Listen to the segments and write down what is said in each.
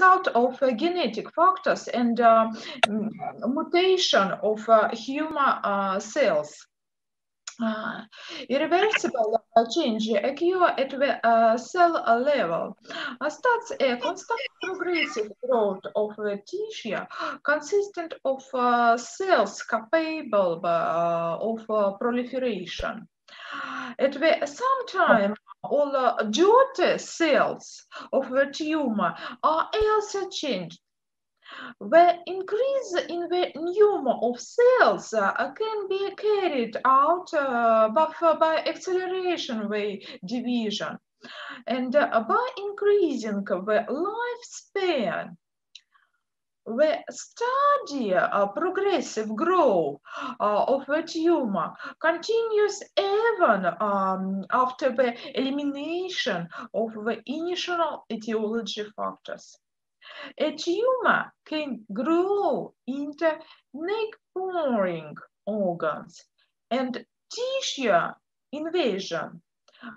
result of uh, genetic factors and uh, mutation of uh, human cells. Uh, irreversible change occur at the uh, cell level. Uh, starts a constant progressive growth of the tissue consistent of cells capable of proliferation. At the same time, all daughter cells of the tumor are also changed. The increase in the number of cells uh, can be carried out uh, by acceleration way division and uh, by increasing the lifespan the steady uh, progressive growth uh, of the tumor continues even um, after the elimination of the initial etiology factors. A tumor can grow into neck-boring organs and tissue invasion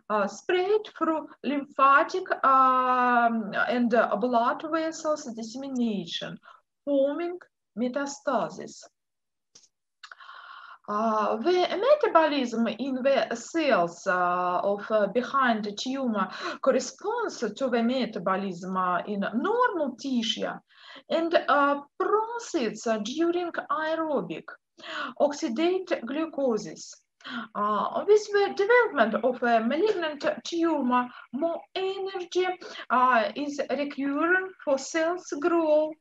uh, spread through lymphatic um, and uh, blood vessels dissemination, forming metastasis. Uh, the metabolism in the cells uh, of uh, behind the tumor corresponds to the metabolism in normal tissue and uh, proceeds during aerobic oxidate glucoses. Uh, with the development of a malignant tumor, more energy uh, is required for cells growth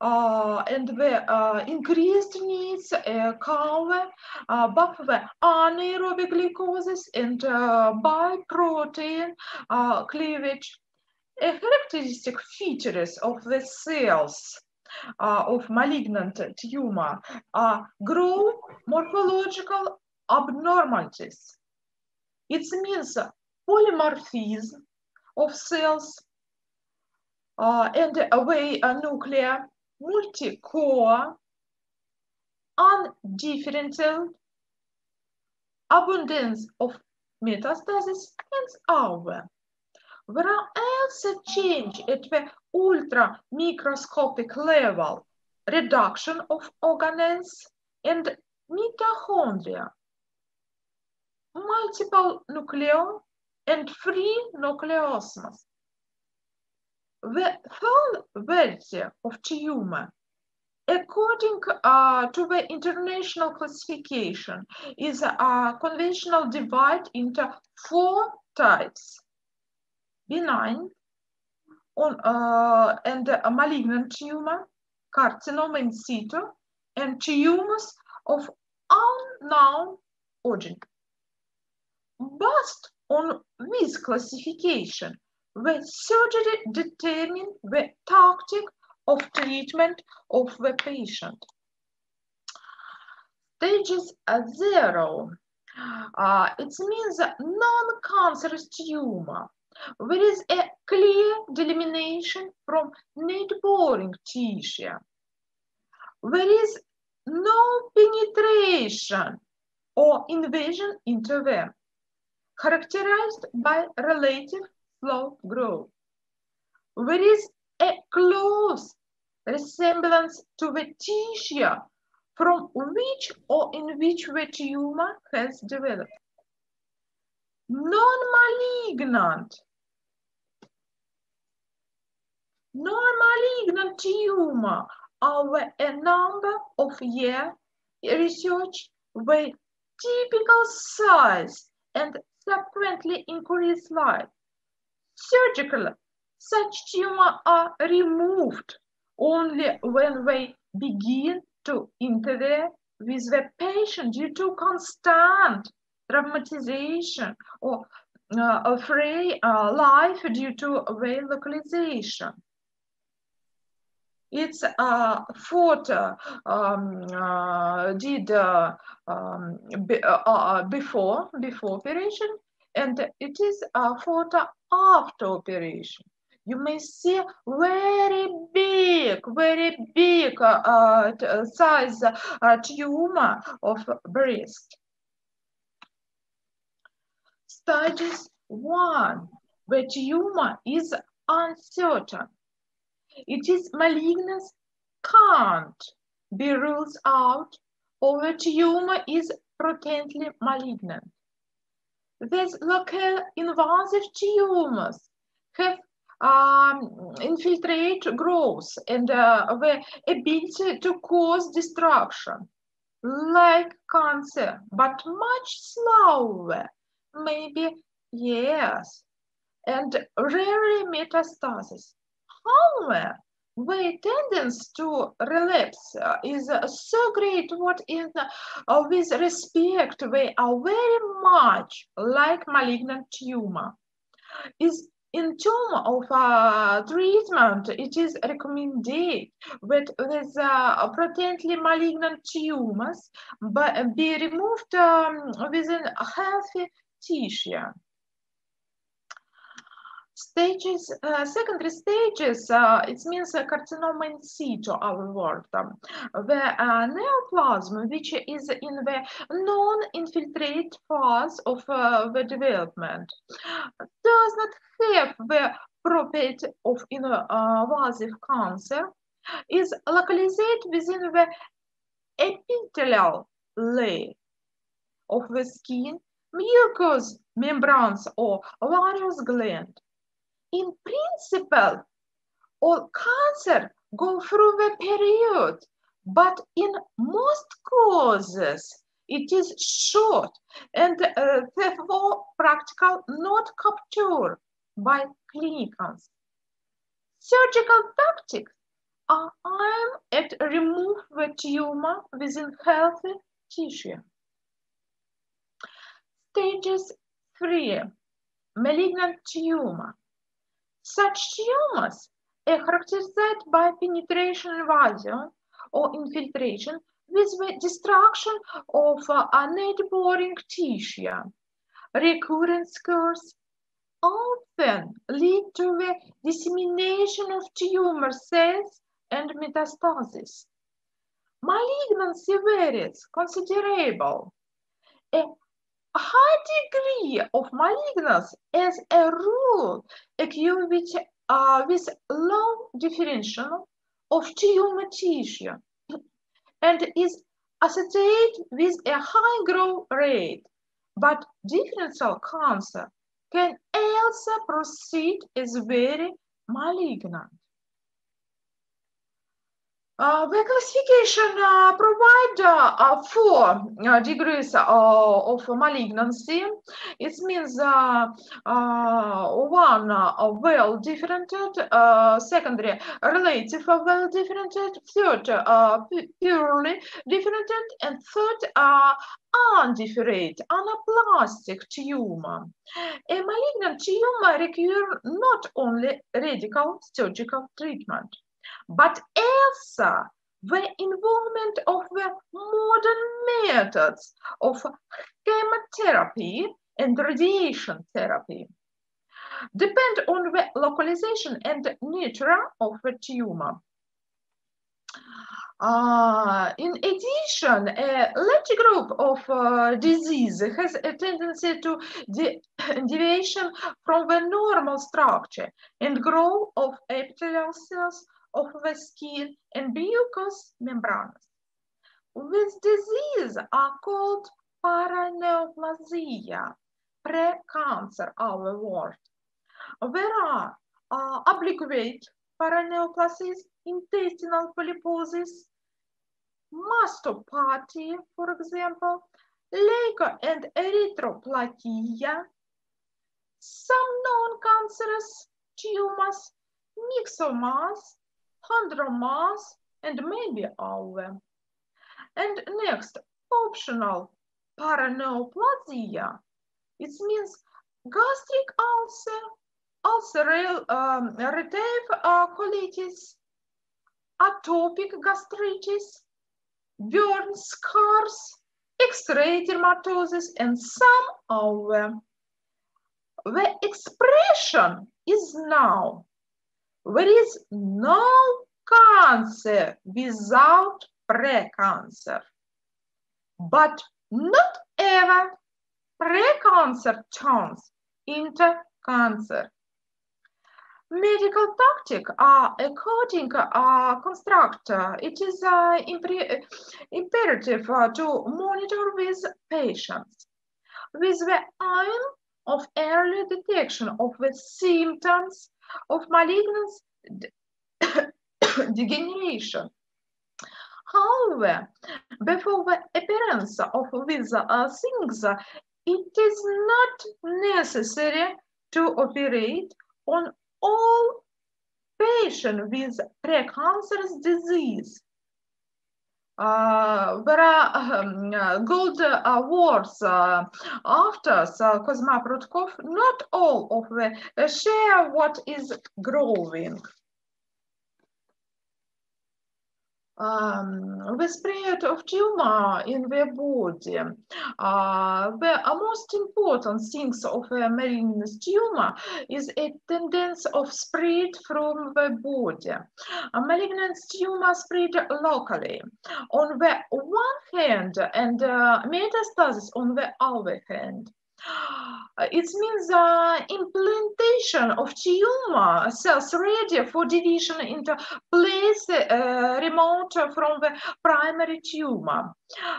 uh, and the uh, increased needs uh, cover uh, both the anaerobic glucoses and uh, by protein uh, cleavage. A characteristic features of the cells of malignant tumor are growth morphological abnormalities. It means polymorphism of cells uh, and away a nuclear multi-core, undifferentiated abundance of metastasis and other. There are also change at the ultra microscopic level, reduction of organelles and mitochondria, multiple nuclei and free nucleosmas. The full variety of tumor, according uh, to the international classification, is a conventional divide into four types. Benign on, uh, and malignant tumor, carcinoma in situ, and tumors of unknown origin. Based on this classification, the surgery determine the tactic of treatment of the patient. Stages zero, uh, it means non-cancerous tumor. There is a clear delimitation from net-boring tissue. There is no penetration or invasion into them, characterized by relative slow growth. There is a close resemblance to the tissue from which or in which the tumor has developed. Non-malignant non-malignant tumor over a number of year research with typical size and subsequently increased life surgical. Such tumors are removed only when they begin to interfere with the patient due to constant traumatization or uh, afraid uh, life due to their localization. It's a uh, photo um, uh, did uh, um, be, uh, uh, before before operation and it is a photo after operation. You may see very big, very big uh, uh size uh, tumor of breast. Stages one, the tumor is uncertain. It is malignance can't be ruled out or tumor is potently malignant. These local invasive tumors have um, infiltrate growth and uh, the ability to cause destruction, like cancer, but much slower, maybe yes, and rarely metastasis. However, the tendency to relapse is so great. What in uh, with respect we are very much like malignant tumor. Is in terms of uh, treatment, it is recommended that with uh, potentially malignant tumors but be removed um, within healthy tissue stages, uh, secondary stages, uh, it means uh, carcinoma in situ, our word. Um, the uh, neoplasm, which is in the non-infiltrate phase of uh, the development, does not have the property of invasive cancer, is localized within the epithelial layer of the skin, mucous membranes or various glands in principle, all cancer go through the period, but in most causes, it is short and uh, therefore practical not captured by clinicians. Surgical tactics are aimed at remove the tumor within healthy tissue. Stages 3. Malignant tumor. Such tumors are characterized by penetration invasion or infiltration with the destruction of uh, neighboring tissue. Recurrent scars often lead to the dissemination of tumor cells and metastasis. Malignancy varies considerable. A high degree of malignancy as a rule occur with, uh, with low differential of tumor tissue and is associated with a high growth rate. But differential cancer can also proceed as very malignant. Uh, the classification uh, provide uh, four uh, degrees uh, of malignancy. It means uh, one well differentiated, secondary relative well differentiated, third purely differentiated, and third undifferentiated anaplastic tumor. A malignant tumor requires not only radical surgical treatment but also the involvement of the modern methods of chemotherapy and radiation therapy depend on the localization and nature of the tumor. Uh, in addition, a large group of uh, disease has a tendency to de deviation from the normal structure and growth of epithelial cells of the skin and mucous membranes. This disease are called paraneoplasia, pre-cancer, our word. There are uh, obligate paraneoplasias, intestinal polyposis, mastopathy, for example, leuko and erythroplakia, some non-cancerous tumors, myxomas, chondromas, and maybe our. And next, optional paraneoplasia. It means gastric ulcer, ulcerative um, uh, colitis, atrophic gastritis, burn scars, X-ray dermatosis, and some other. The expression is now there is no cancer without precancer, but not ever. Precancer turns into cancer. medical tactic uh, according uh, construct it is uh, imperative uh, to monitor with patients. With the aim of early detection of the symptoms of malignant degeneration however before the appearance of these uh, things it is not necessary to operate on all patients with precancerous disease. Uh, there are um, uh, gold awards uh, after uh, Kozma. Not all of the share what is growing. Um, the spread of tumor in the body. Uh, the most important things of a malignant tumor is a tendency of spread from the body. A malignant tumor spread locally on the one hand and uh, metastasis on the other hand. It means uh, implantation of tumor cells ready for division into place uh, remote from the primary tumor.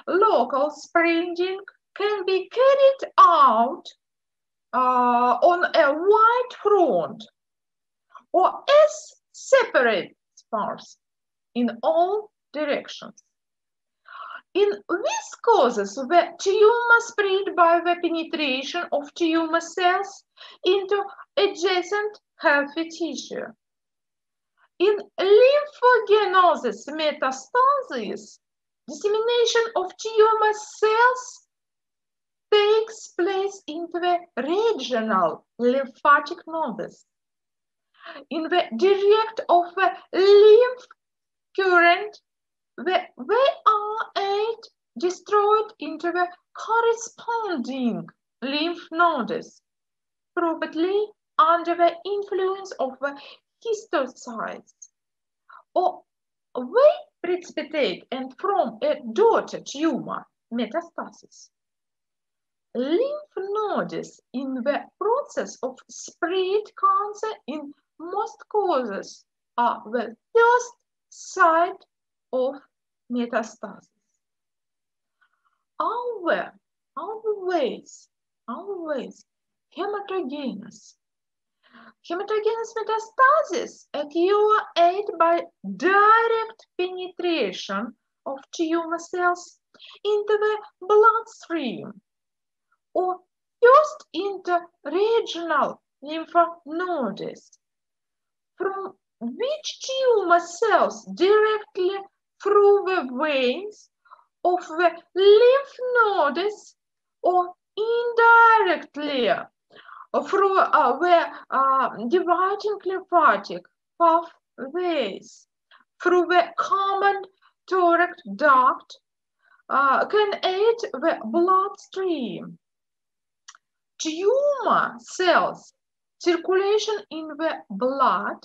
Local spreading can be carried out uh, on a wide front or as separate spars in all directions. In these causes, the tumor spread by the penetration of tumor cells into adjacent healthy tissue. In lymphogenous metastasis, dissemination of tumor cells takes place into the regional lymphatic nodes. In the direct of the lymph current the VRA destroyed into the corresponding lymph nodes, probably under the influence of the histiocytes, or they precipitate and from a daughter tumor metastasis. Lymph nodes in the process of spread cancer in most causes are the first site of metastasis. Our, always, always hematogenous. Hematogenous metastasis occur by direct penetration of tumor cells into the bloodstream or first into regional lymph nodes from which tumor cells directly through the veins of the lymph nodes or indirectly through uh, the uh, dividing lymphatic pathways through the common thoracic duct uh, can aid the bloodstream. Tumor cells circulation in the blood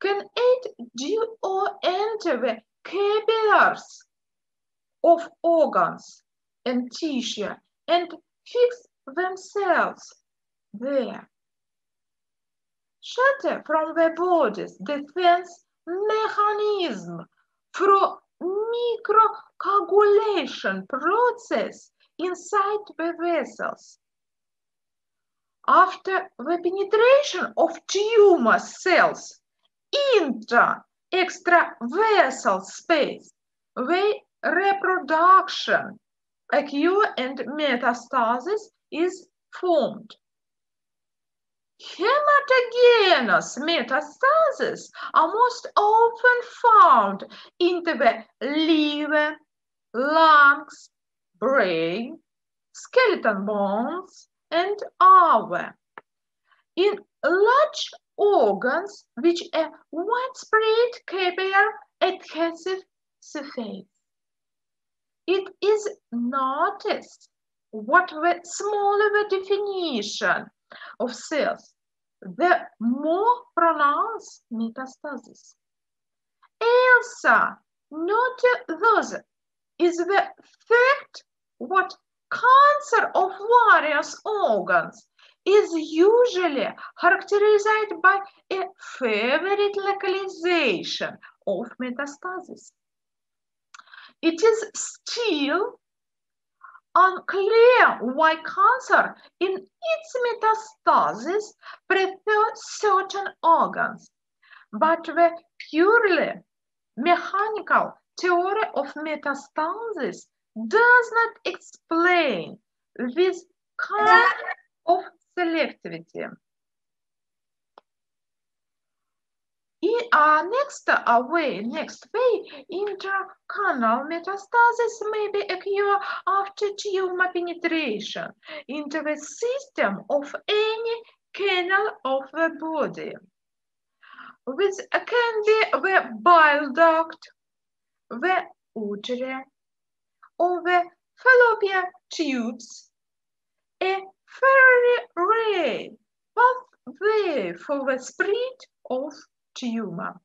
can aid or enter the capillaries of organs and tissue and fix themselves there. Shelter from the body's defense mechanism through microcoagulation process inside the vessels. After the penetration of tumor cells into extra vessel space, where reproduction occur and metastasis is formed. Hematogenous metastases are most often found in the liver, lungs, brain, skeleton bones, and other. In large organs which a widespread capillary adhesive surface. It is noticed what the smaller the definition of cells, the more pronounced metastasis. Also, not those is the fact what cancer of various organs is usually characterized by a favorite localization of metastasis. It is still unclear why cancer in its metastasis prefers certain organs, but the purely mechanical theory of metastasis does not explain this kind of selectivity. In, uh, next uh, way, next way, intracanal metastasis may be occur after tumor penetration into the system of any canal of the body. Which can be the bile duct, the uterine, or the fallopian tubes, a very rare pathway for the spread of tumor.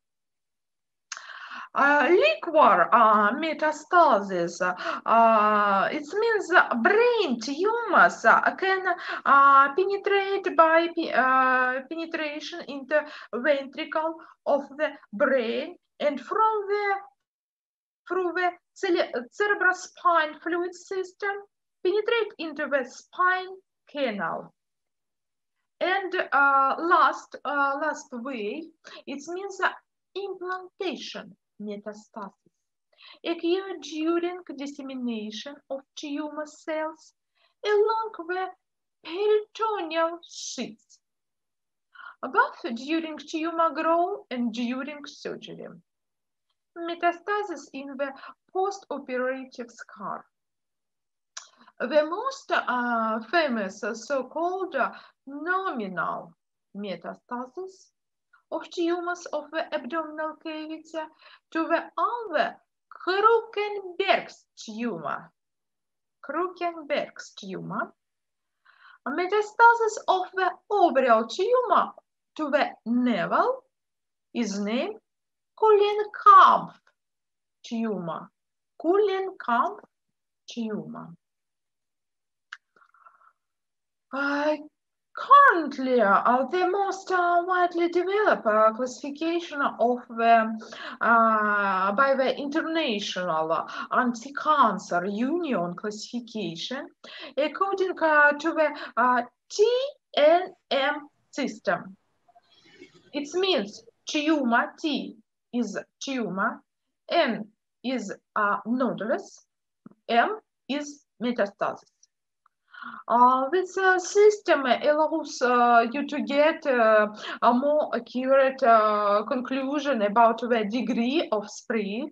Uh, liquor uh, metastasis, uh, it means brain tumors can uh, penetrate by uh, penetration into ventricle of the brain and from the through the cerebrospinal fluid system penetrate into the spine canal. And uh, last, uh, last way, it means implantation metastasis occur during dissemination of tumor cells along the peritoneal sheath, both during tumor growth and during surgery. Metastasis in the post-operative scar. The most uh, famous so-called nominal metastasis of tumors of the abdominal cavity to the other Krukenberg's tumor. Krukenberg's tumor. Metastasis of the ovarian tumor to the navel is named Kulenkampf tumor. Kulenkampf tumor. Uh, currently, uh, the most uh, widely developed uh, classification of the uh, by the International Anti-Cancer Union classification, according uh, to the TNM system. It means tumor T is tumor, N is nodulus, M is metastasis. Uh, this uh, system allows uh, you to get uh, a more accurate uh, conclusion about the degree of spread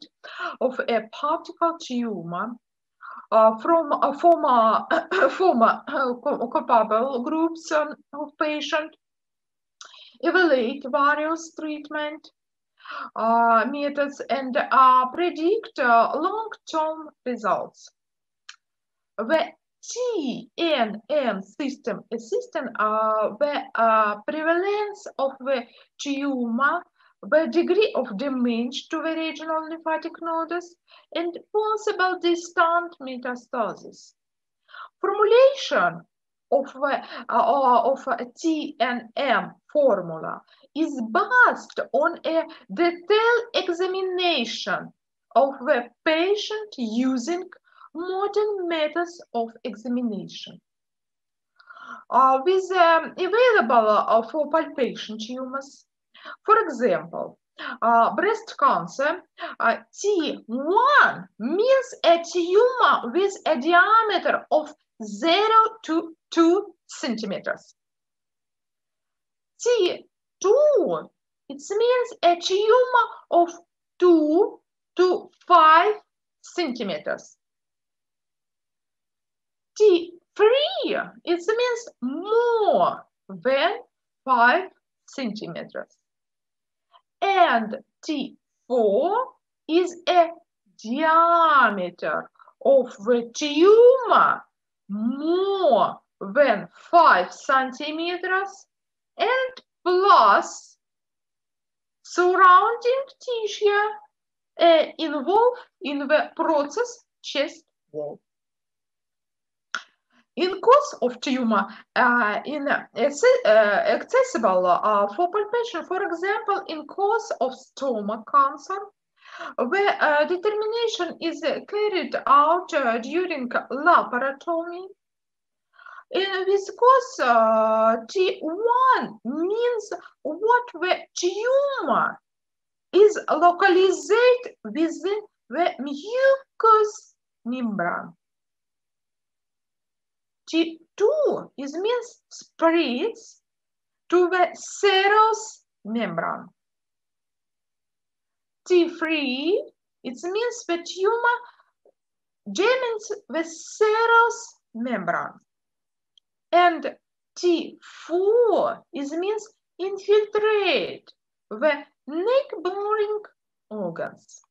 of a particle tumor uh, from former, former comparable groups um, of patients, evaluate various treatment methods, and predict long-term results. The TNM system, a system uh, the uh, prevalence of the tumor, the degree of damage to the regional lymphatic nodes, and possible distant metastasis. Formulation of, the, uh, of a TNM formula is based on a detailed examination of the patient using modern methods of examination. Uh, with um, available uh, for palpation tumors, for example, uh, breast cancer, uh, T1 means a tumor with a diameter of 0 to 2 centimeters. T2, it means a tumor of 2 to 5 centimeters. T3, it means more than 5 centimeters. And T4 is a diameter of the tumor more than 5 centimeters and plus surrounding tissue uh, involved in the process chest wall. In cause of tumor, uh, in uh, accessible uh, for palpation, for example, in cause of stomach cancer, where uh, determination is carried out uh, during laparotomy. In this cause, uh, T1 means what the tumor is localized within the mucous membrane. T2 is means spreads to the serous membrane. T3, it means the tumor joins the serous membrane. And T4 is means infiltrate the neck-bearing organs.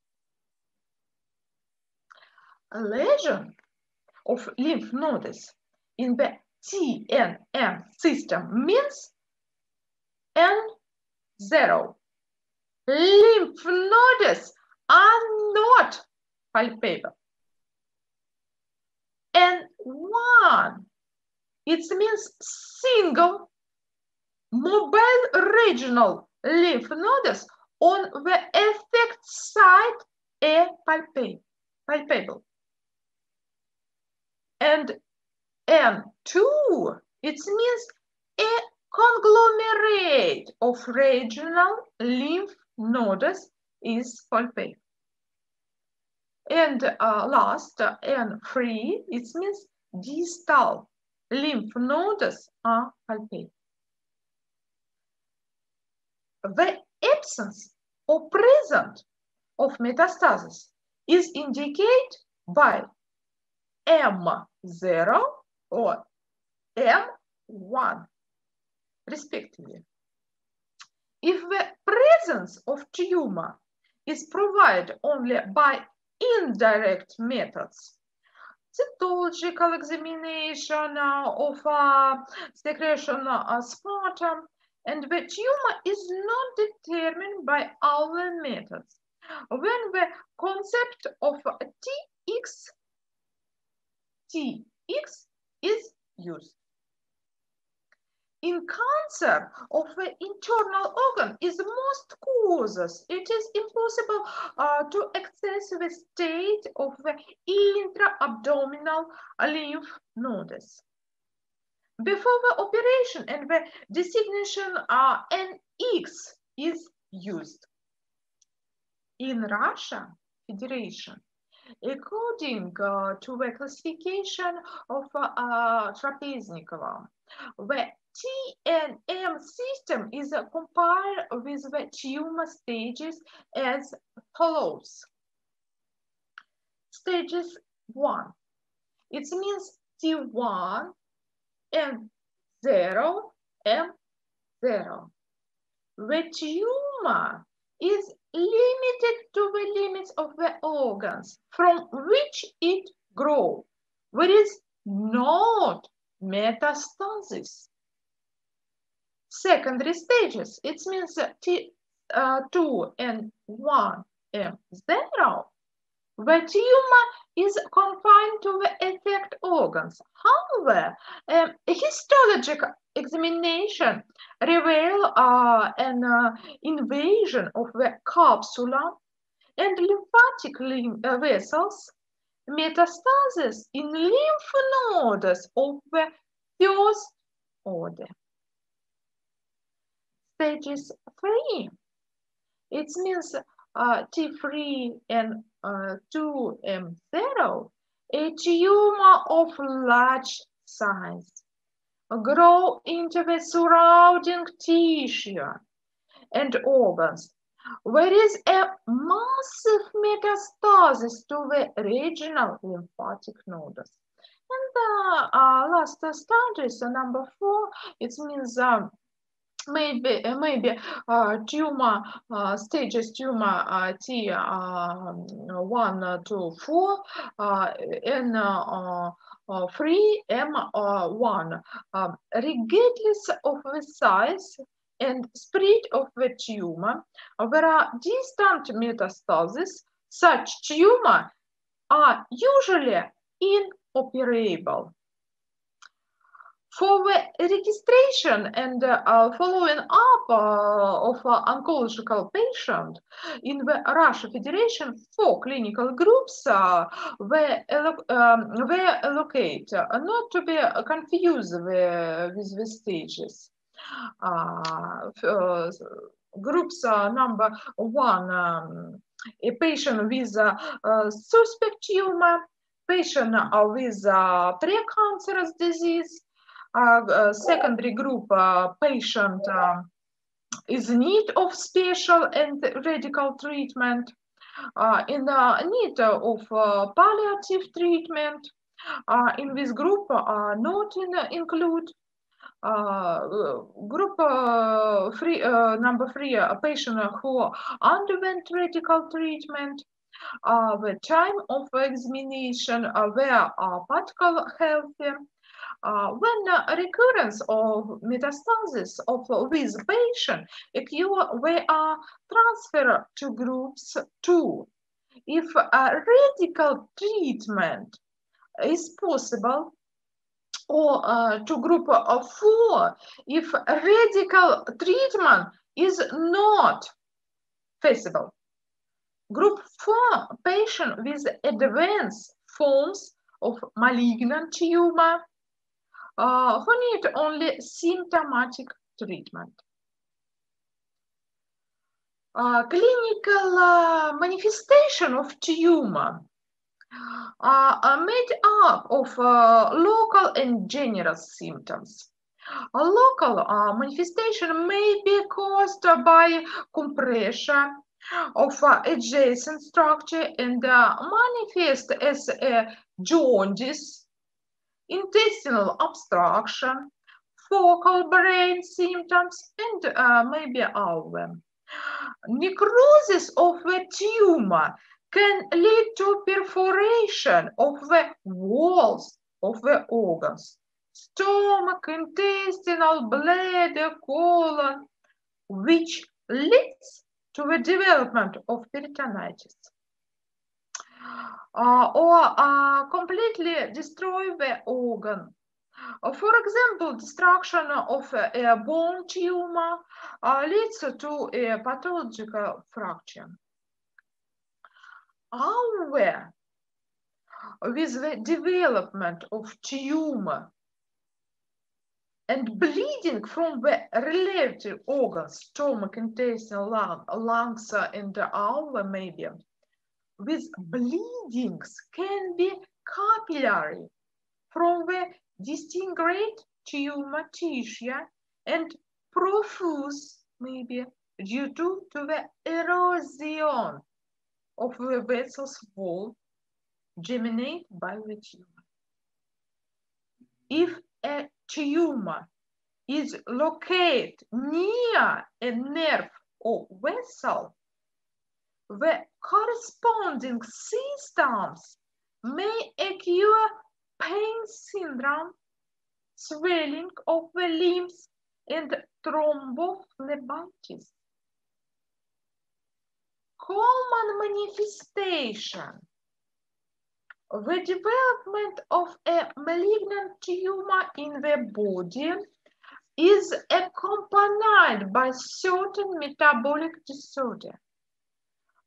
A lesion of lymph nodes in the TNM system means N0. Lymph nodes are not palpable. N1, it means single mobile regional lymph nodes on the effect site are palpable. And N2, it means a conglomerate of regional lymph nodes is palpable. And uh, last, uh, N3, it means distal lymph nodes are palpable. The absence or presence of metastasis is indicated by M0 or M1, respectively. If the presence of tumor is provided only by indirect methods, cytological examination of uh, secretion uh, sputum, and the tumor is not determined by other methods. When the concept of TX, TX is used. In cancer of the internal organ is most causes. It is impossible uh, to access the state of the intra-abdominal lymph nodes. Before the operation and the designation uh, NX is used. In Russia Federation, according uh, to the classification of uh, Trapeznikova, the TNM system is compared with the tumor stages as follows. Stages 1. It means T1 and 0 and 0. The tumor is limited to the limits of the organs from which it grows. There is not metastasis. Secondary stages, it means T, uh, 2 and 1 and 0. The tumor is confined to the effect organs. However, um, a histological examination reveal uh, an uh, invasion of the capsula and lymphatic lymph uh, vessels, metastasis in lymph nodes of the first order. Stages three, it means uh, T3 and 2M0, a tumor of large size grow into the surrounding tissue and organs. There is a massive metastasis to the regional lymphatic nodes. And the uh, last studies, uh, number four, it means um, maybe uh, maybe uh, tumor uh, stages tumor uh, T um, one to four and three M one um, regardless of the size and spread of the tumor, there are distant metastases. Such tumor are usually inoperable. For the registration and uh, following up uh, of uh, oncological patient in the Russia Federation, four clinical groups uh, were, um, were allocated, not to be confused with, the stages. Uh, groups number one, um, a patient with a suspect tumor, patient with a precancerous disease, uh, secondary group uh, patient uh, is in need of special and radical treatment, in need of palliative treatment. in this group are not in, include uh, group uh, three, uh, number three, a patient who underwent radical treatment, the time of examination where were particularly healthy, uh, when uh, recurrence of metastasis of this patient occur, we are transferred to groups two. If a radical treatment is possible, or uh, to group of four, if radical treatment is not feasible. Group four, patient with advanced forms of malignant tumor uh, who need only symptomatic treatment. Uh, clinical uh, manifestation of tumor are made up of uh, local and general symptoms. A local uh, manifestation may be caused by compression of uh, adjacent structure and manifest as a jaundice intestinal obstruction, focal brain symptoms, and uh, maybe them. Necrosis of the tumor can lead to perforation of the walls of the organs, stomach, intestinal, bladder, colon, which leads to the development of peritonitis or completely destroy the organ. For example, destruction of a bone tumor leads to a pathological fracture. However, with the development of tumor and bleeding from the related organs, stomach, intestinal, lung, lungs, and the other maybe, with bleedings can be capillary from the distinguished tumor tissue and profuse maybe due to, to the erosion of the vessel's wall germinate by the tumor. If a tumor is located near a nerve or vessel, the corresponding symptoms may occur pain syndrome, swelling of the limbs, and thrombophlebitis. Common manifestation. The development of a malignant tumor in the body is accompanied by certain metabolic disorder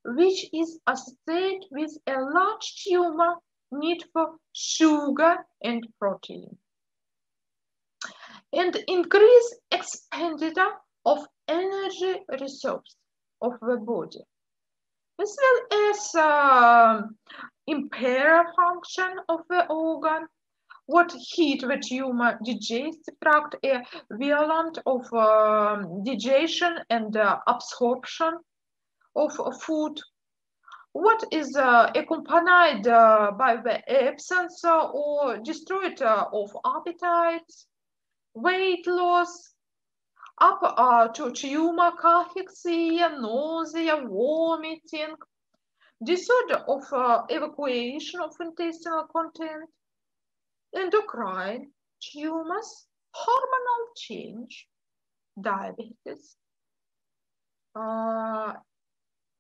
which is associated with a large tumor need for sugar and protein. And increase expenditure of energy reserves of the body, as well as uh, impair function of the organ, what heat the tumor digestive tract, a violent of uh, digestion and uh, absorption of food. What is uh, accompanied uh, by the absence uh, or destroyed uh, of appetite, weight loss, up uh, to tumor cachexia, nausea, vomiting, disorder of uh, evacuation of intestinal content, endocrine tumors, hormonal change, diabetes,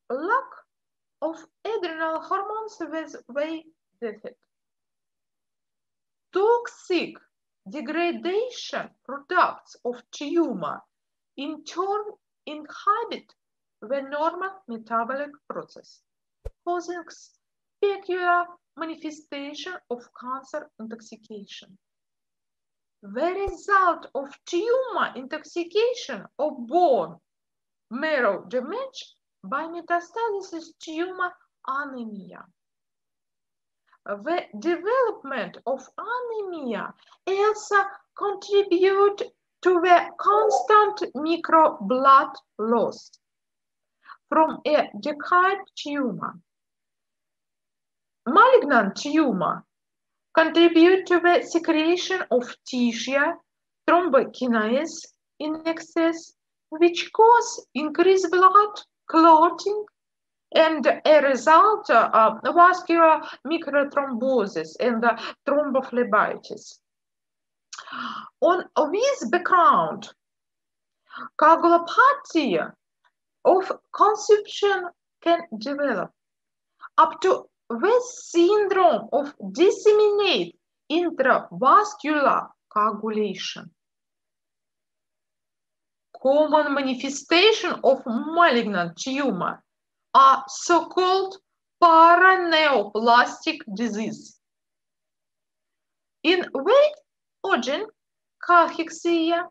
lack of adrenal hormones with weight deficit. Toxic degradation products of tumor in turn inhibit the normal metabolic process, causing peculiar manifestation of cancer intoxication. The result of tumor intoxication of bone marrow damage by metastasis tumor anemia. The development of anemia also contribute to the constant micro blood loss from a decayed tumor. Malignant tumor contribute to the secretion of tissue thrombokinase in excess, which cause increased blood clotting and a result of vascular microthrombosis and thrombophlebitis. On this background, coagulopathy of consumption can develop up to this syndrome of disseminate intravascular coagulation. Common manifestation of malignant tumor are so-called paraneoplastic disease. In weight origin, cachexia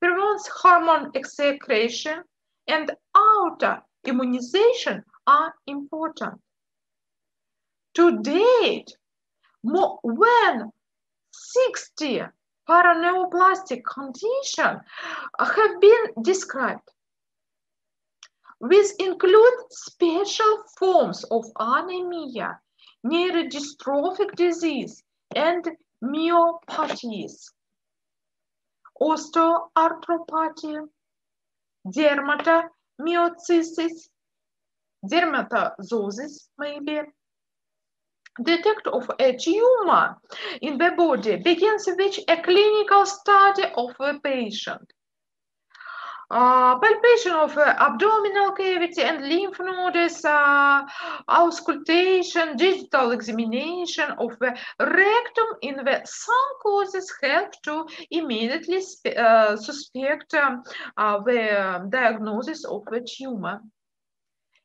prevents hormone excretion and auto-immunization are important. To date, more than 60 paraneoplastic conditions have been described. These include special forms of anemia, neurodystrophic disease, and myopathies, osteoarthropathy, dermatomyositis, dermatozosis maybe, detect of a tumor in the body begins with a clinical study of the patient. Uh, palpation of uh, abdominal cavity and lymph nodes, uh, auscultation, digital examination of the rectum in the some causes help to immediately suspect um, the diagnosis of the tumor.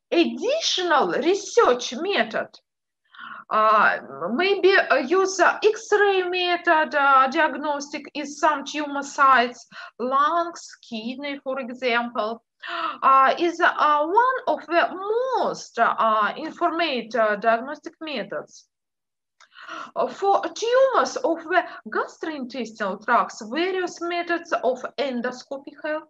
Additional research method uh, maybe use X-ray method uh, diagnostic is some tumor sites, lungs, kidney, for example, uh, is uh, one of the most uh, informative diagnostic methods. For tumors of the gastrointestinal tracts, various methods of endoscopy help.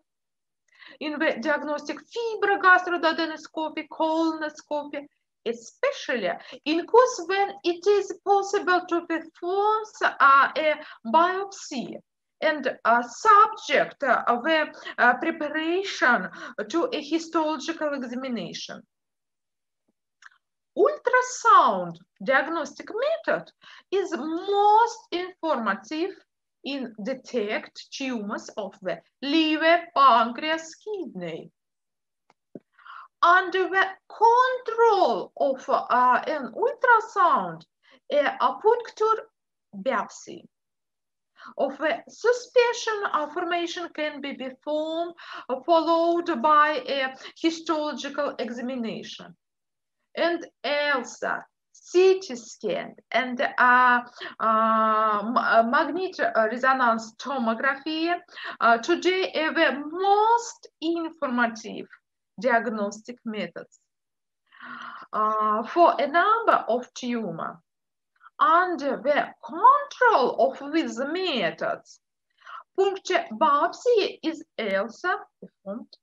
In the diagnostic fibrogastroduodenoscopy, colonoscopy, especially in case when it is possible to perform uh, a biopsy and uh, subject of a uh, preparation to a histological examination. Ultrasound diagnostic method is most informative in detect tumors of the liver, pancreas, kidney under the control of uh, an ultrasound, a puncture biopsy of a suspicion of formation can be performed, followed by a histological examination. And also, CT scan and uh, uh, magnetic resonance tomography uh, today are the most informative diagnostic methods. Uh, for a number of tumor, under the control of these methods, puncture biopsy is also performed.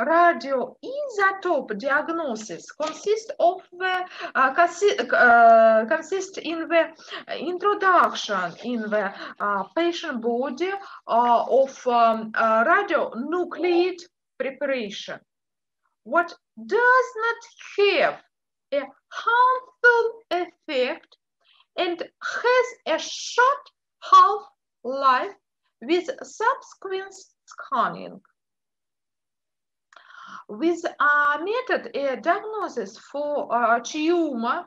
Radioisotope diagnosis consists of the uh, consi uh, consist in the introduction in the uh, patient body uh, of um, radionuclide preparation. What does not have a harmful effect and has a short half-life with subsequent scanning. With a method a diagnosis for a tumor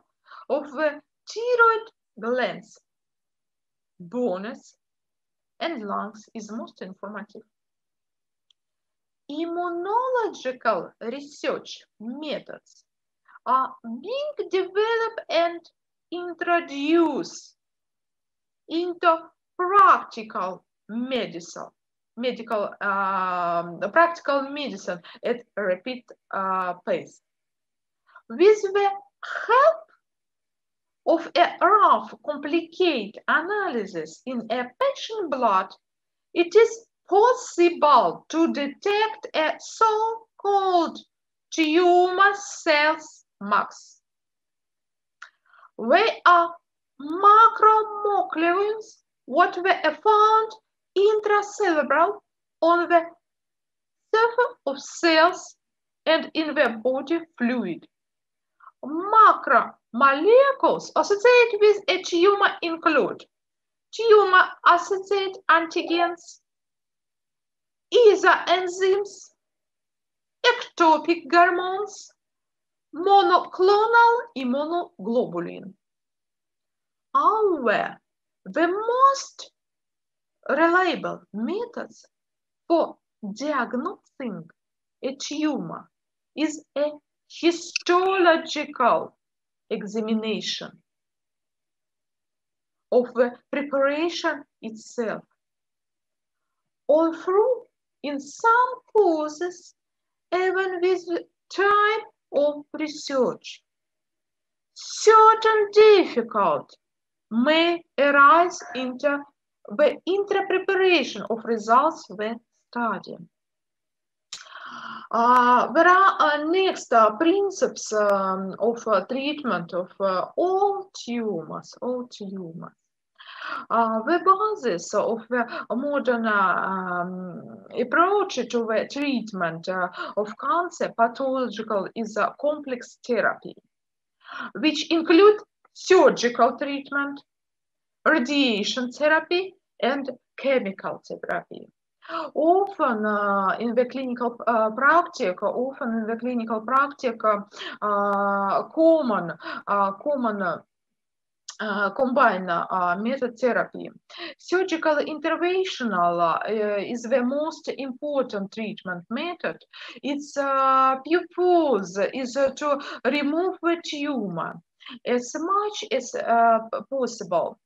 of the thyroid glands, bonus, and lungs is most informative. Immunological research methods are being developed and introduced into practical medicine, medical, um, practical medicine at a rapid uh, pace. With the help of a rough, complicated analysis in a patient blood, it is possible to detect a so-called tumor cells max. They are macromolecules what were found intracerebral on the surface of cells and in the body fluid. Macromolecules associated with a tumor include tumor-associated antigens, isoenzymes, ectopic hormones, monoclonal immunoglobulin. However, the most reliable methods for diagnosing a tumor is a histological examination of the preparation itself. Although in some cases, even with time of research, certain difficult may arise into the inter-preparation of results when studying. Uh, there are uh, next uh, principles um, of uh, treatment of uh, all tumors, all tumors. The basis of the modern um, approach to the treatment of cancer pathological is a complex therapy, which include surgical treatment, radiation therapy, and chemical therapy. Often uh, in the clinical uh, practice, often in the clinical practice, uh, common, common uh, combine uh, method therapy. Surgical interventional uh, is the most important treatment method. Its purpose is to remove the tumor as much as uh, possible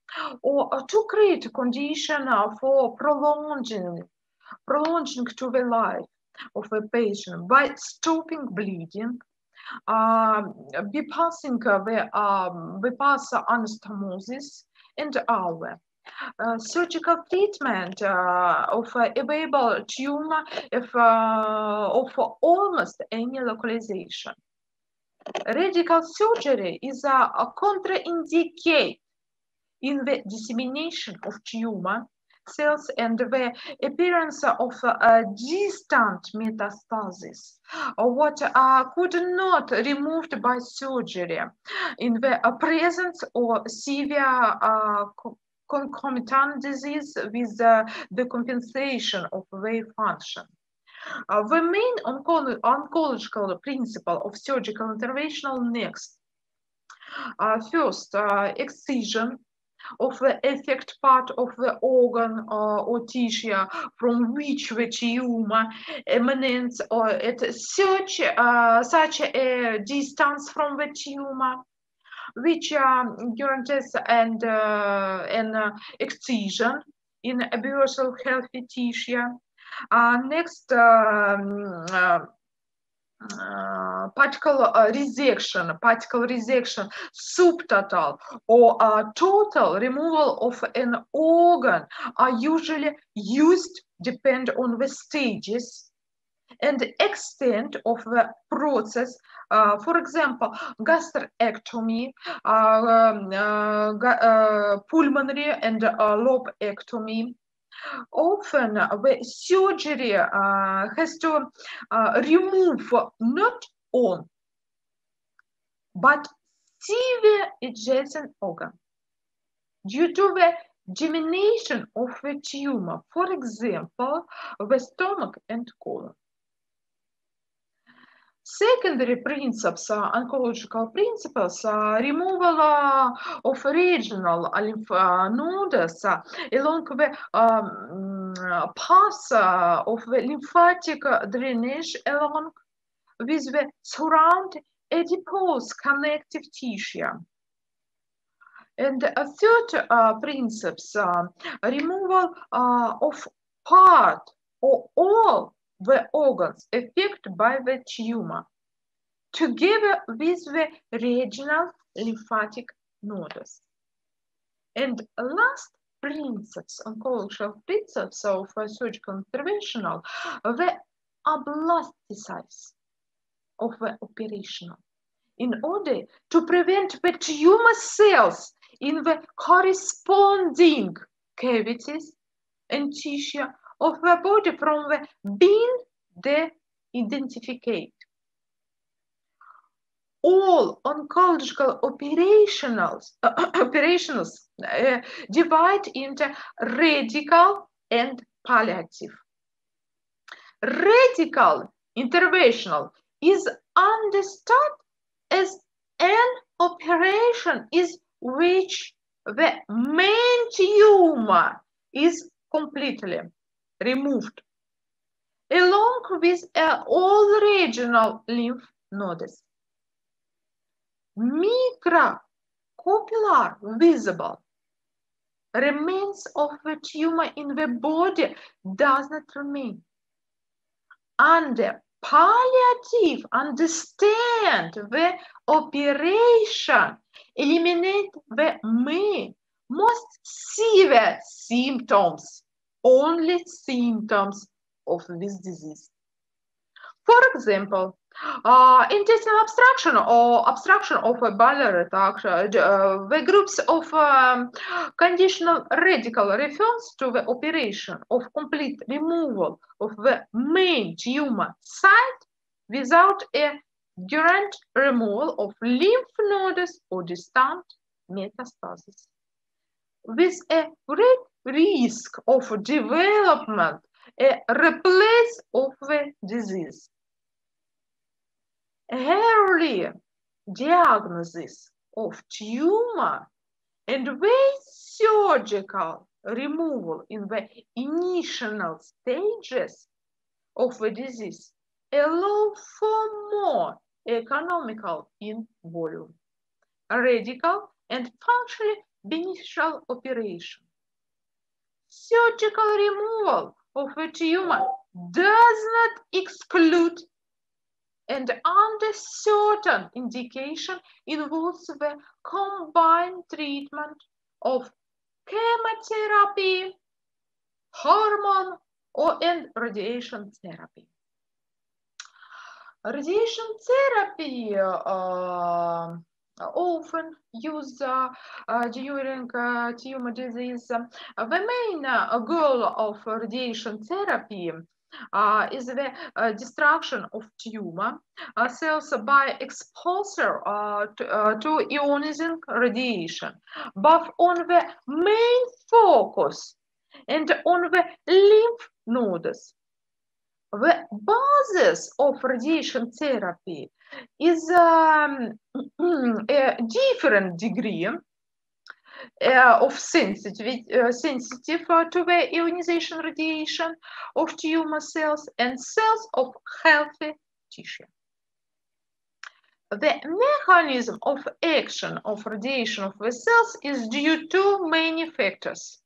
or to create a condition for prolonging, prolonging to the life of a patient by stopping bleeding, bypassing the, um, bypass anastomosis and other. Uh, surgical treatment uh, of uh, available tumor if, uh, of almost any localization. Radical surgery is a, a contraindicate in the dissemination of tumor cells and the appearance of a distant metastasis, what uh, could not removed by surgery in the presence or severe uh, concomitant disease with uh, the compensation of wave function. Uh, the main onco oncological principle of surgical intervention next. Uh, first, uh, excision of the effect part of the organ uh, or tissue from which the tumor emanates or at such, uh, such a distance from the tumor which um, guarantees and uh, an excision in a bursal healthy tissue. Uh, next, um, uh, uh, particle uh, resection, particle resection, subtotal or uh, total removal of an organ are usually used depend on the stages and extent of the process. Uh, for example, gastrectomy, uh, um, pulmonary and lobectomy, often the surgery uh, has to uh, remove not all, but severe adjacent organ due to the diminution of the tumor, for example, the stomach and colon. Secondary principles, uh, oncological principles, uh, removal uh, of regional lymph nodes along the um, path of the lymphatic drainage along with the surround adipose connective tissue. And a third uh, principles, uh, removal uh, of part or all the organs affected by the tumor, together with the regional lymphatic nodes. And last principles, oncological principles of surgical interventional, the ablasticize of the operational in order to prevent the tumor cells in the corresponding cavities and tissue of the body from the being the identificate. All oncological operationals, uh, operations uh, divide into radical and palliative. Radical interventional is understood as an operation is which the main tumor is completely removed, along with uh, all regional lymph nodes. Microcupillar visible remains of the tumor in the body does not remain. Under palliative, understand the operation, eliminate the main, most severe symptoms only symptoms of this disease. For example, uh, intestinal obstruction or obstruction of a biliary tract, uh, the groups of um, conditional radical refers to the operation of complete removal of the main tumor site without a durant removal of lymph nodes or distant metastasis. With a great risk of development a replace of the disease. Early diagnosis of tumor and with surgical removal in the initial stages of the disease allow for more economical in volume, radical and functionally beneficial operation surgical removal of a tumor does not exclude and under certain indication involves the combined treatment of chemotherapy, hormone, or and radiation therapy. Radiation therapy uh, often used uh, uh, during uh, tumor disease. the main goal of radiation therapy uh, is the uh, destruction of tumor uh, cells by exposure to, to, ionizing radiation, but on the main focus and on the lymph nodes. The basis of radiation therapy is um, a different degree uh, of sensitivity, uh, sensitive uh, to the ionization radiation of tumor cells and cells of healthy tissue. The mechanism of action of radiation of the cells is due to many factors.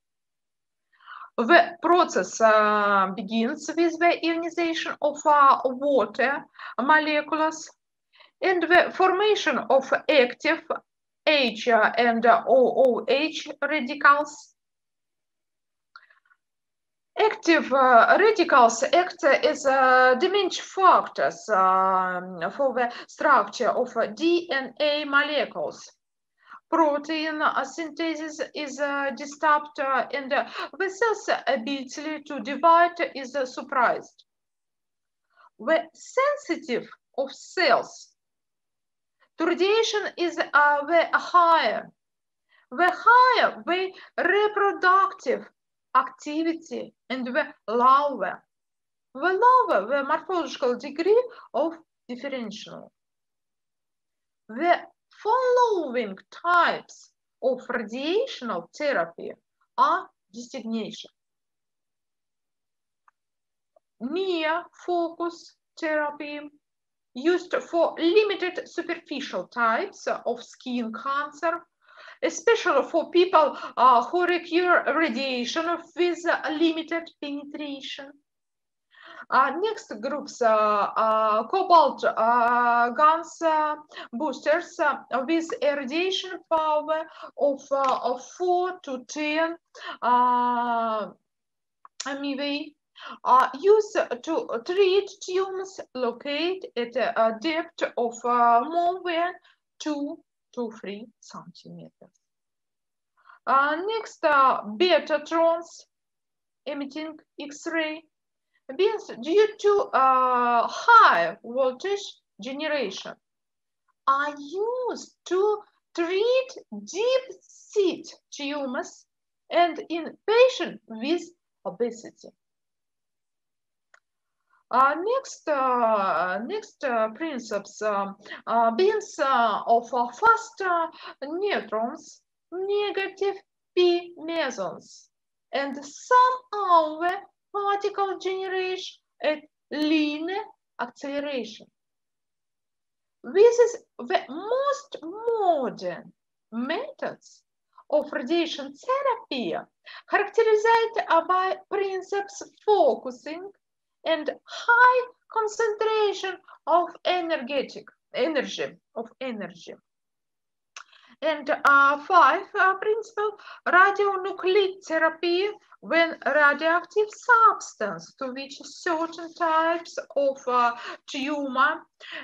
The process uh, begins with the ionization of uh, water molecules and the formation of active H and OOH radicals. Active uh, radicals act as uh, damage factors uh, for the structure of DNA molecules. Protein synthesis is uh, disturbed uh, and the cell's ability to divide is surprised. The sensitive of cells to radiation is uh, higher. The higher the reproductive activity and the lower. The lower the morphological degree of differential. The following types of radiational therapy are designation. Near focus therapy used for limited superficial types of skin cancer, especially for people uh, who require radiation with limited penetration. Uh, next groups, uh, uh, cobalt uh, guns uh, boosters uh, with a radiation power of, of 4 to 10 MeV Uh, are used uh, to uh, treat tumors located at a depth of more than 2 to 3 centimeters. next, betatrons emitting X-ray means due to uh, high voltage generation are used to treat deep seat tumors and in patients with obesity. Uh, next, uh, next uh, principles um, uh, beams uh, of fast neutrons, negative p mesons, and some of particle generation at linear acceleration. This is the most modern methods of radiation therapy characterized by principles focusing and high concentration of energetic energy of energy and uh, five uh, principle, radionuclide therapy when radioactive substance to which certain types of uh, tumor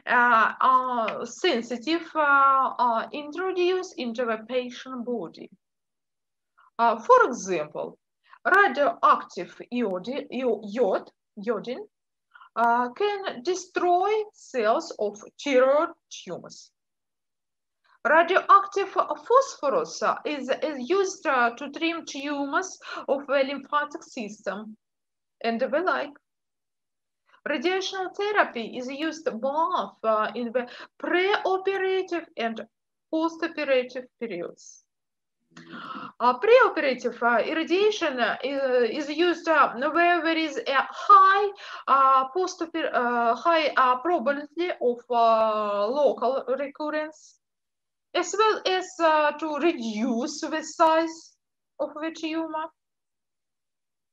uh, are sensitive uh, are introduced into the patient body. Uh, for example, radioactive iodine, iod, iodine can destroy cells of thyroid tumors. Radioactive phosphorus is, is used uh, to trim tumors of the lymphatic system and the like. Radiation therapy is used both uh, in the preoperative and postoperative periods. Preoperative irradiation is used where there is a high post high probability of local recurrence as well as to reduce the size of the tumor.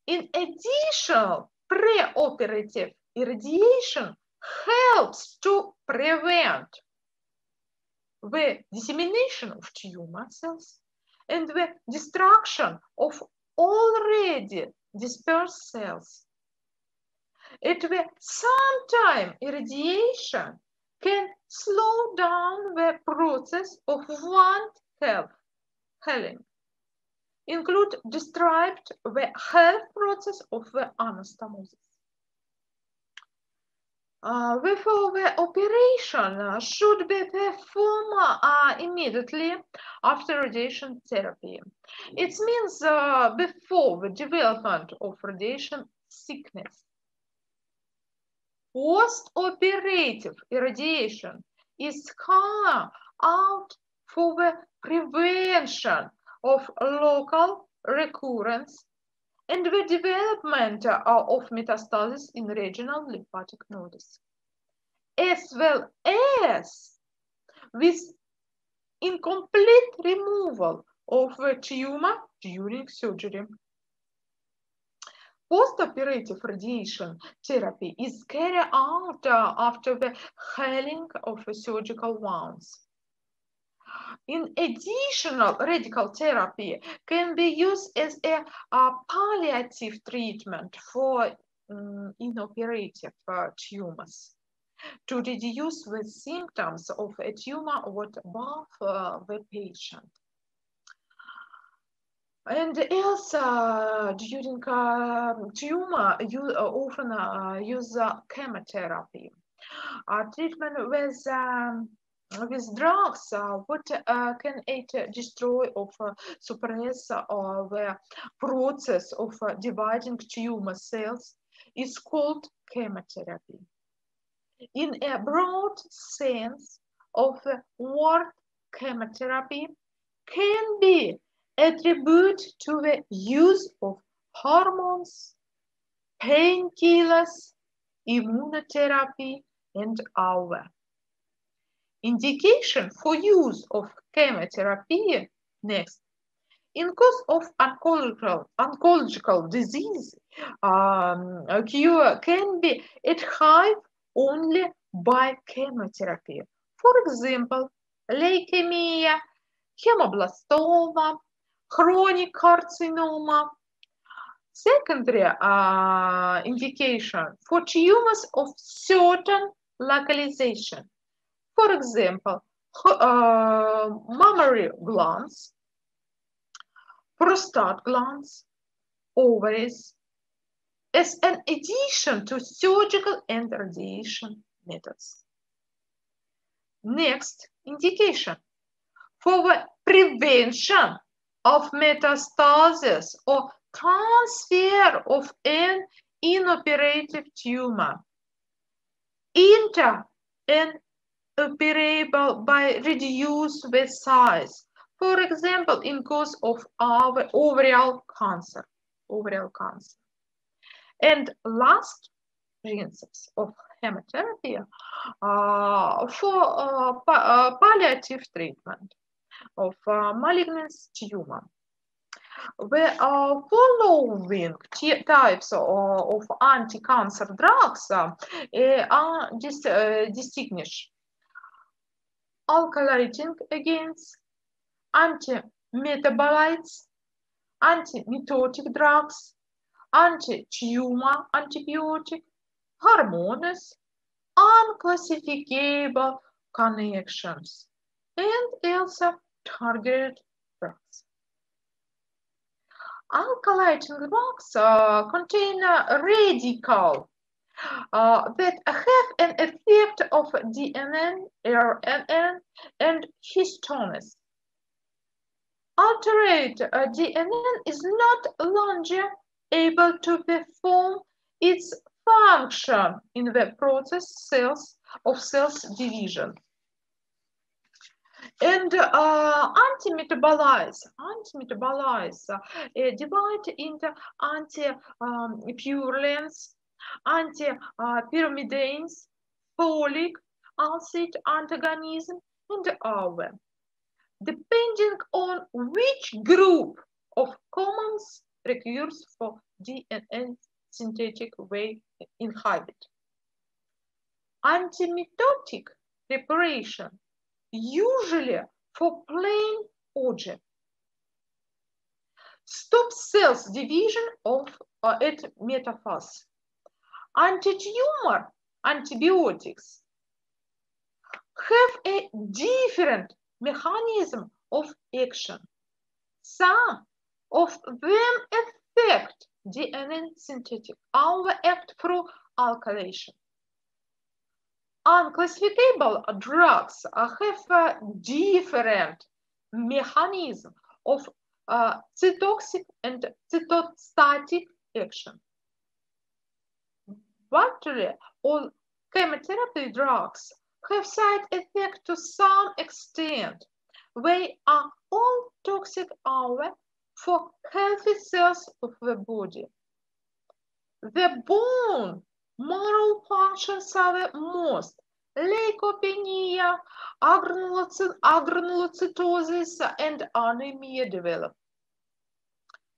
In addition, preoperative irradiation helps to prevent the dissemination of tumor cells and the destruction of already dispersed cells. It will same time, irradiation can slow down the process of wound health, healing. Include described the health process of the anastomosis. Uh, before the operation should be performed uh, immediately after radiation therapy. It means uh, before the development of radiation sickness. Post-operative irradiation is carved out for the prevention of local recurrence and the development of metastasis in regional lymphatic nodes, as well as with incomplete removal of the tumor during surgery. Postoperative radiation therapy is carried out after the healing of surgical wounds. In additional radical therapy can be used as a, a palliative treatment for um, inoperative uh, tumors to reduce the symptoms of a tumor what above uh, the patient. And else, uh, during uh, tumor, you uh, often uh, use chemotherapy. Treatment with um, with drugs, uh, what uh, can it destroy or uh, suppress uh, the process of dividing tumor cells is called chemotherapy. in a broad sense of the word chemotherapy can be attributed to the use of hormones, painkillers, immunotherapy, and other. Indication for use of chemotherapy next. In case of oncological, oncological disease, um, cure can be achieved only by chemotherapy. For example, leukemia, hemoblastoma, chronic carcinoma. Secondary uh, indication for tumors of certain localization. For example, uh, mammary glands, prostate glands, ovaries, as an addition to surgical and radiation methods. Next indication for the prevention of metastasis or transfer of an inoperative tumor into an operable by reduce the size. For example, in case of our ovarian cancer, ovarian cancer. And last principles of chemotherapy uh, for uh, pa uh, palliative treatment of uh, malignant tumor. The uh, following types of, of anti-cancer drugs uh, are dis distinguished. Alkylating agents, anti-metabolites, anti-mitotic drugs, anti-tumor antibiotic, hormones, unclassifiable connections, and also targeted drugs. Alkylating drugs uh, contain a radical uh, that have an effect of DNA, RNA, and histones. Altered uh, DNA is not longer able to perform its function in the process cells of cells division. And uh, anti-metabolites, anti-metabolites uh, divide into anti-purulins, um, anti-pyrimidines, folic acid antagonism, and other. Depending on which group of commons recurs for DNA synthetic way inhibit. Antimitotic preparation usually for plain object. Stop cells division of uh, at metaphase. Anti-tumor antibiotics have a different mechanism of action. Some of them affect DNA synthetic, other act through alkylation unclassifiable drugs have a different mechanism of uh, cytotoxic and cytostatic action. Battery or chemotherapy drugs have side effects to some extent. They are all toxic however for healthy cells of the body. The bone marrow functions are the most leukopenia, agranulocytosis, and anemia develop.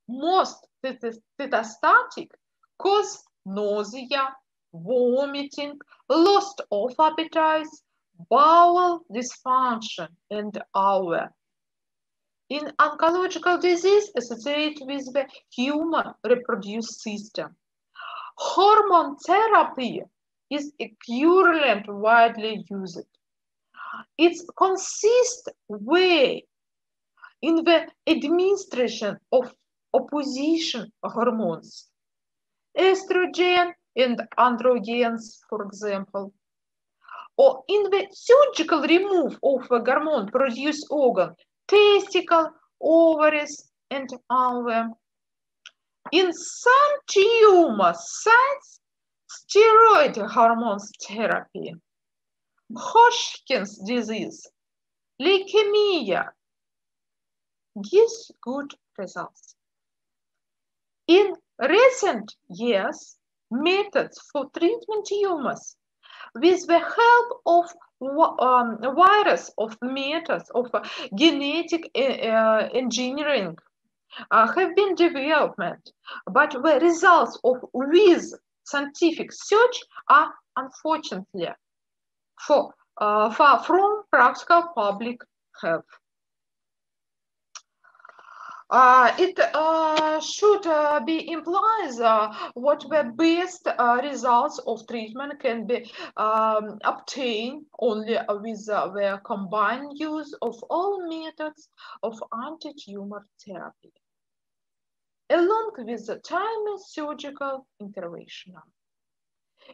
Most metastatic cause nausea, vomiting, loss of appetite, bowel dysfunction, and other. In oncological disease associated with the human reproductive system, Hormone therapy is a currently widely used. It consists way in the administration of opposition hormones, estrogen and androgens, for example, or in the surgical remove of a hormone produced organ, testicle, ovaries, and other. In some tumor sites, steroid hormones therapy, Hodgkin's disease, leukemia gives good results. In recent years, methods for treatment tumors with the help of um, virus of methods of genetic uh, engineering uh, have been developed, but the results of with scientific search are unfortunately for, uh, far from practical public health. Uh, it uh, should uh, be implies uh, what the best uh, results of treatment can be um, obtained only with uh, the combined use of all methods of anti-tumor therapy, along with the timely surgical intervention.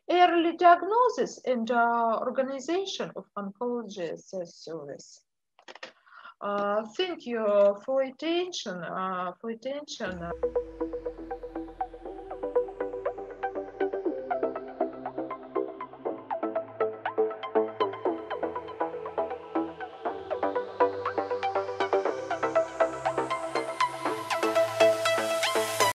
Early diagnosis and organization of oncology service. Uh, thank you for attention. Uh, for attention.